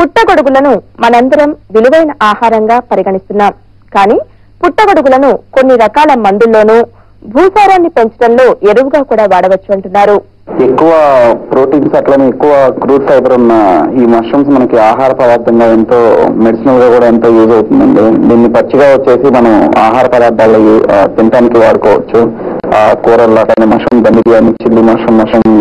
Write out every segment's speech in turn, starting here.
పుట్టగొడుగులను మనందరం విలువైన ఆహారంగా పరిగణిస్తున్నాం. కానీ పుట్టగొడుగులను కొన్ని రకాల మందుల్లోనూ భూసారాన్ని పెంచడంలో ఎరువుగా కూడా వాడవచ్చు అంటున్నారు. ఎక్కువ ప్రోటీన్స్ అట్లనే ఎక్కువ క్రూడ్ ఫైబర్ ఉన్న ఈ మష్రూమ్స్ మనకి ఆహార పదార్థంగా ఎంతో మెడిసినల్గా కూడా ఎంతో యూజ్ అవుతుందండి. దీన్ని పచ్చిగా వచ్చేసి మనం ఆహార పదార్థాలు తినడానికి వాడుకోవచ్చు. కూరల్లో కానీ మష్రూమ్ బండి కానీ చిల్లీ మష్రూమ్ మష్రూమ్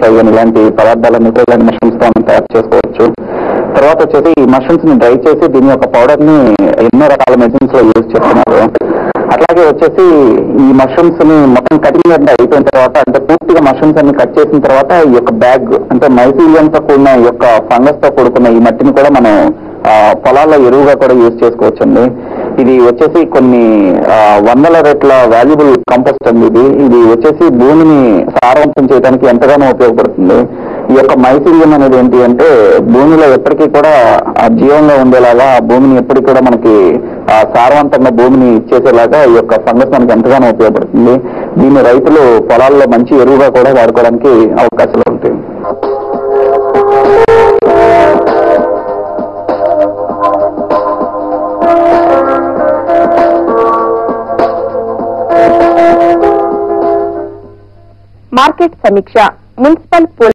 కర్రీ అయ్యాను ఇలాంటి పదార్థాలన్నీ కూడా ఇలాంటి మష్రూమ్స్తో మనం తయారు చేసుకోవచ్చు. తర్వాత వచ్చేసి ఈ మష్రూమ్స్ని డ్రై చేసి దీని యొక్క పౌడర్ని ఎన్నో రకాల మెడిసిన్స్లో యూజ్ చేస్తున్నారు. అట్లాగే వచ్చేసి ఈ మష్రూమ్స్ని మొత్తం కటింగ్ అంటే అయిపోయిన తర్వాత అంటే పూర్తిగా మష్రూమ్స్ అన్ని కట్ చేసిన తర్వాత ఈ యొక్క బ్యాగ్ అంటే మైసీలియం తో కూడిన ఈ యొక్క ఫంగస్తో కూడుకున్న ఈ మట్టిని కూడా మనం పొలాల్లో ఎరువుగా కూడా యూజ్ చేసుకోవచ్చండి. ఇది వచ్చేసి కొన్ని వందల రెట్ల వాల్యుబుల్ కంపోస్ట్ అండి ఇది. ఇది వచ్చేసి భూమిని సారవంతం చేయడానికి ఎంతగానో ఉపయోగపడుతుంది. ఈ యొక్క మైసీలియం అనేది ఏంటి అంటే భూమిలో ఎప్పటికీ కూడా ఆ జీవంలో ఉండేలాగా భూమిని ఎప్పటికీ కూడా మనకి ఆ సారవంతంగా భూమిని ఇచ్చేసేలాగా ఈ యొక్క ఫంగస్ మనకి ఎంతగానో ఉపయోగపడుతుంది. దీన్ని రైతులు పొలాల్లో మంచి ఎరువుగా కూడా వాడుకోవడానికి అవకాశాలు ఉంటాయి. మార్కెట్ సమీక్ష మున్సిపల్ పూల